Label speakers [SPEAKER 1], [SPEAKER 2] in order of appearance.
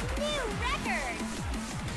[SPEAKER 1] New record!